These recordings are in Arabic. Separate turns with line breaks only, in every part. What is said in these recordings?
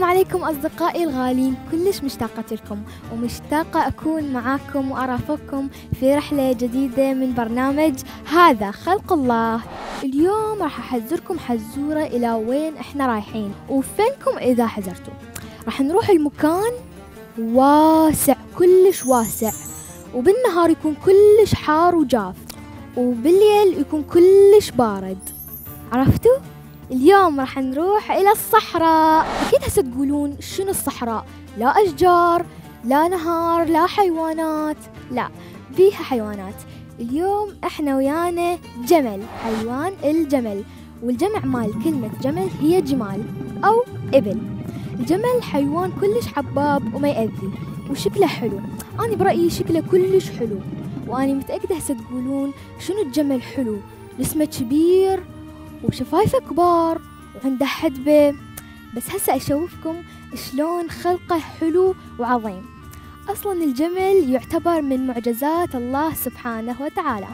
السلام عليكم أصدقائي الغالين كلش مشتاقة لكم ومشتاقة أكون معاكم وأرافقكم في رحلة جديدة من برنامج هذا خلق الله. اليوم راح أحذركم حزورة إلى وين إحنا رايحين وفينكم إذا حذرتوا. راح نروح المكان واسع كلش واسع. وبالنهار يكون كلش حار وجاف. وبالليل يكون كلش بارد. عرفتوا؟ اليوم راح نروح إلى الصحراء. أكيد هسه تقولون شنو الصحراء؟ لا أشجار لا نهار لا حيوانات. لا بيها حيوانات. اليوم إحنا ويانا جمل حيوان الجمل. والجمع مال كلمة جمل هي جمال أو إبل. الجمل حيوان كلش حباب وما يأذي وشكله حلو. أنا برأيي شكله كلش حلو. وأنا متأكدة هسه تقولون شنو الجمل حلو؟ جسمه كبير وشفايفه كبار وعنده حدبة. بس هسه أشوفكم شلون خلقه حلو وعظيم. أصلا الجمل يعتبر من معجزات الله سبحانه وتعالى.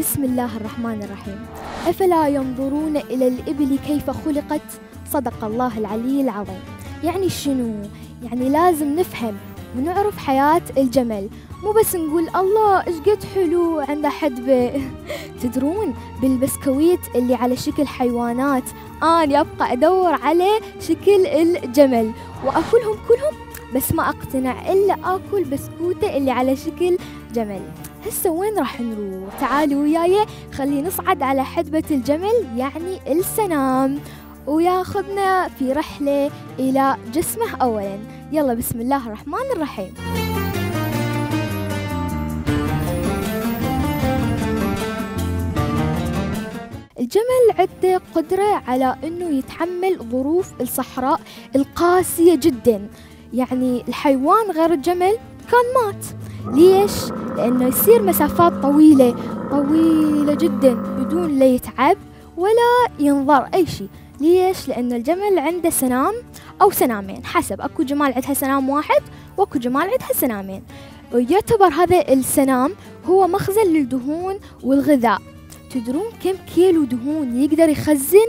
بسم الله الرحمن الرحيم. أفلا ينظرون إلى الإبل كيف خلقت؟ صدق الله العلي العظيم. يعني شنو؟ يعني لازم نفهم. ونعرف حياة الجمل. مو بس نقول الله إيش قد حلو عنده حدبة تدرون بالبسكويت اللي على شكل حيوانات أنا أبقى أدور على شكل الجمل. وأكلهم كلهم بس ما أقتنع إلا أكل بسكوتة اللي على شكل جمل. هسه وين راح نروح؟ تعالوا وياي خلي نصعد على حدبة الجمل يعني السنام وياخذنا في رحلة إلى جسمه أولا. يلا بسم الله الرحمن الرحيم. الجمل عنده قدرة على أنه يتحمل ظروف الصحراء القاسية جدا. يعني الحيوان غير الجمل كان مات. ليش؟ لأنه يصير مسافات طويلة طويلة جدا بدون لا يتعب ولا ينظر أي شيء. ليش؟ لأن الجمل عنده سنام أو سنامين حسب. أكو جمال عندها سنام واحد وأكو جمال عندها سنامين. ويعتبر هذا السنام هو مخزن للدهون والغذاء. تدرون كم كيلو دهون يقدر يخزن؟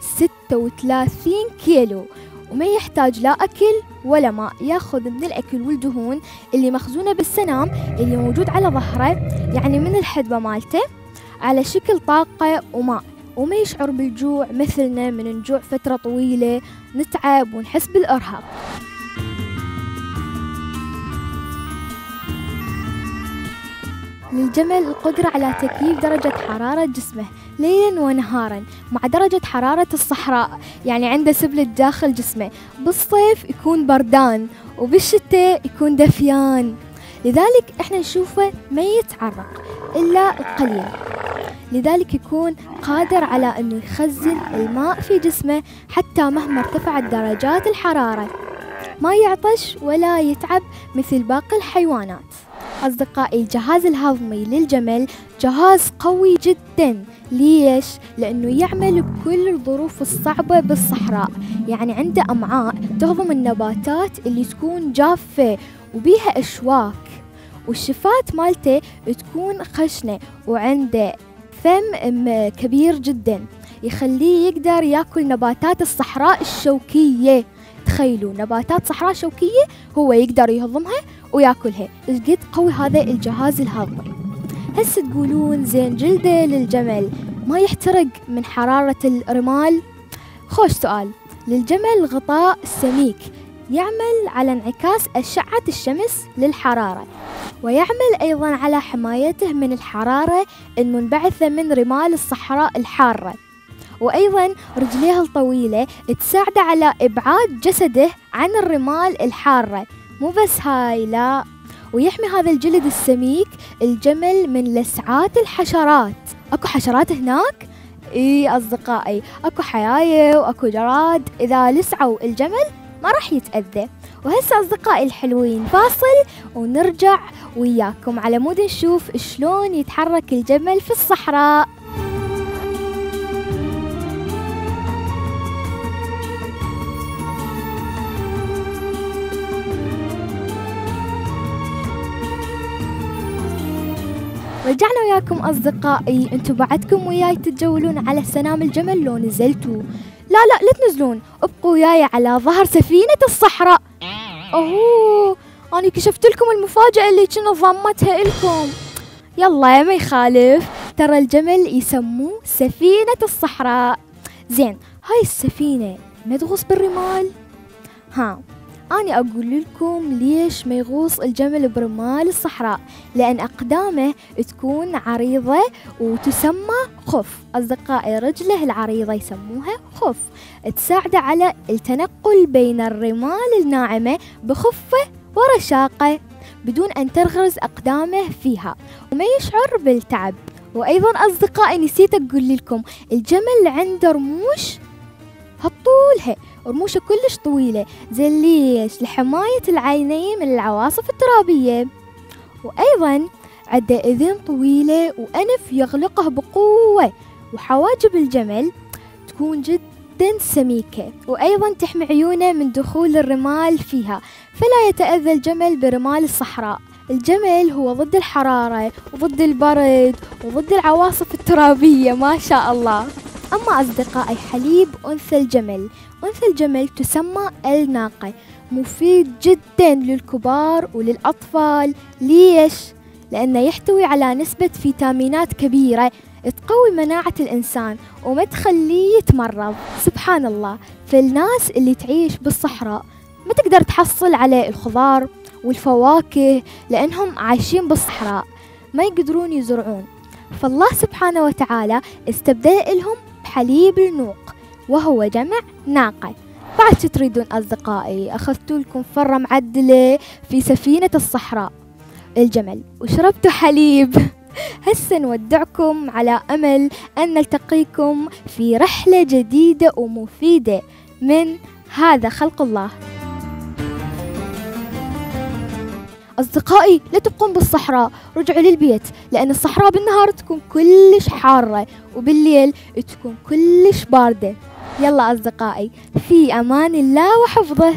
ستة وثلاثين كيلو. وما يحتاج لا أكل ولا ماء. يأخذ من الأكل والدهون اللي مخزونة بالسنام اللي موجود على ظهره يعني من الحدبة مالته على شكل طاقة وماء. وما يشعر بالجوع مثلنا من نجوع فترة طويلة نتعب ونحس بالإرهاق. للجمل القدرة على تكييف درجة حرارة جسمه ليلا ونهارا مع درجة حرارة الصحراء يعني عنده سبلة داخل جسمه. بالصيف يكون بردان وبالشتاء يكون دفيان. لذلك إحنا نشوفه ما يتعرق إلا القليل لذلك يكون قادر على أنه يخزن الماء في جسمه حتى مهما ارتفعت درجات الحرارة. ما يعطش ولا يتعب مثل باقي الحيوانات. أصدقائي الجهاز الهضمي للجمل جهاز قوي جدا. ليش؟ لأنه يعمل بكل الظروف الصعبة بالصحراء. يعني عنده أمعاء تهضم النباتات اللي تكون جافة وبيها أشواك. والشفات مالته تكون خشنة وعنده فم كبير جدا يخليه يقدر يأكل نباتات الصحراء الشوكية. تخيلوا نباتات صحراء شوكية هو يقدر يهضمها ويأكلها. قد قوي هذا الجهاز الهضمي هسه تقولون زين جلدة للجمل. ما يحترق من حرارة الرمال؟ خوش سؤال. للجمل غطاء سميك يعمل على انعكاس أشعة الشمس للحرارة. ويعمل أيضا على حمايته من الحرارة المنبعثة من رمال الصحراء الحارة. وأيضا رجليه الطويلة تساعده على إبعاد جسده عن الرمال الحارة. مو بس هاي لا. ويحمي هذا الجلد السميك الجمل من لسعات الحشرات. أكو حشرات هناك؟ إي أصدقائي أكو حيايه وأكو جراد. إذا لسعوا الجمل ما راح يتأذى. وهسه أصدقائي الحلوين فاصل ونرجع وياكم على مود نشوف شلون يتحرك الجمل في الصحراء. رجعنا وياكم أصدقائي أنتم بعدكم وياي تتجولون على سنام الجمل لو نزلتوا لا لا لا تنزلون. ابقوا وياي على ظهر سفينة الصحراء. اوه أنا كشفت لكم المفاجأة اللي كنا ضمتها لكم. يلا ما يخالف ترى الجمل يسموه سفينة الصحراء. زين هاي السفينة ما تغوص بالرمال؟ ها. أنا أقول لكم ليش ما يغوص الجمل برمال الصحراء؟ لأن أقدامه تكون عريضة وتسمى خف أصدقائي رجله العريضة يسموها خف تساعده على التنقل بين الرمال الناعمة بخفة ورشاقة بدون أن ترغز أقدامه فيها. وما يشعر بالتعب. وأيضا أصدقائي نسيت أقول لكم الجمل عنده رموش هالطول رموشه كلش طويلة زين ليش لحماية العينين من العواصف الترابية. وأيضا عنده إذن طويلة وأنف يغلقه بقوة وحواجب الجمل تكون جدا سميكة. وأيضا تحمي عيونه من دخول الرمال فيها فلا يتأذى الجمل برمال الصحراء. الجمل هو ضد الحرارة وضد البرد وضد العواصف الترابية ما شاء الله. أما أصدقائي حليب أنثى الجمل أنثى الجمل تسمى الناقة مفيد جدا للكبار وللأطفال. ليش؟ لأنه يحتوي على نسبة فيتامينات كبيرة تقوي مناعة الإنسان وما تخليه يتمرض. سبحان الله. فالناس اللي تعيش بالصحراء ما تقدر تحصل على الخضار والفواكه لأنهم عايشين بالصحراء ما يقدرون يزرعون. فالله سبحانه وتعالى استبدل لهم بحليب النوق. وهو جمع ناقة. بعد تريدون أصدقائي أخذت لكم فرة معدلة في سفينة الصحراء. الجمل وشربت حليب؟ هسه نودعكم على أمل أن نلتقيكم في رحلة جديدة ومفيدة من هذا خلق الله. أصدقائي لا تبقون بالصحراء. رجعوا للبيت لأن الصحراء بالنهار تكون كلش حارة وبالليل تكون كلش باردة. يلا أصدقائي في أمان الله وحفظه.